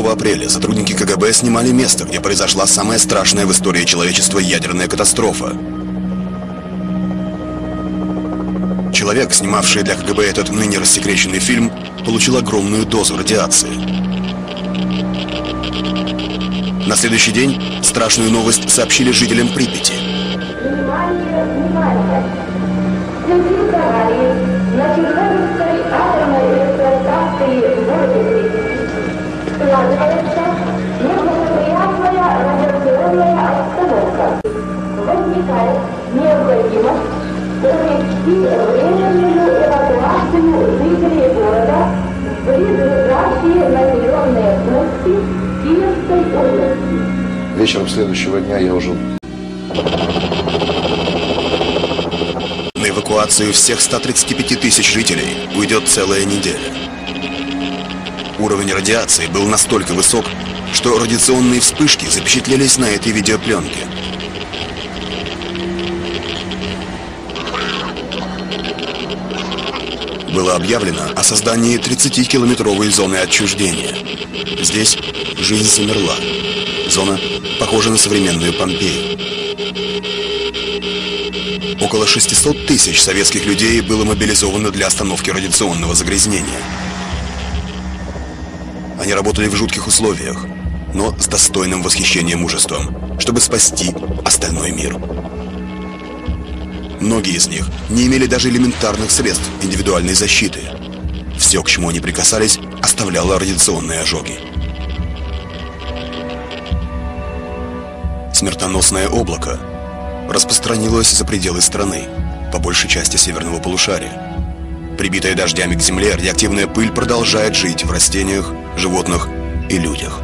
апреле сотрудники КГБ снимали место, где произошла самая страшная в истории человечества ядерная катастрофа. Человек, снимавший для КГБ этот ныне рассекреченный фильм, получил огромную дозу радиации. На следующий день страшную новость сообщили жителям Припяти. Внимание, внимание! Необходимость провести временную эвакуацию жителей города в близлежащие населенные пункты области. Вечером следующего дня я уже На эвакуацию всех 135 тысяч жителей уйдет целая неделя. Уровень радиации был настолько высок, что радиационные вспышки запечатлелись на этой видеопленке. Было объявлено о создании 30-километровой зоны отчуждения. Здесь жизнь замерла. Зона похожа на современную Помпею. Около 600 тысяч советских людей было мобилизовано для остановки радиационного загрязнения. Они работали в жутких условиях, но с достойным восхищением мужеством, чтобы спасти остальной мир. Многие из них не имели даже элементарных средств индивидуальной защиты. Все, к чему они прикасались, оставляло радиационные ожоги. Смертоносное облако распространилось за пределы страны, по большей части северного полушария. Прибитая дождями к земле, радиоактивная пыль продолжает жить в растениях, животных и людях.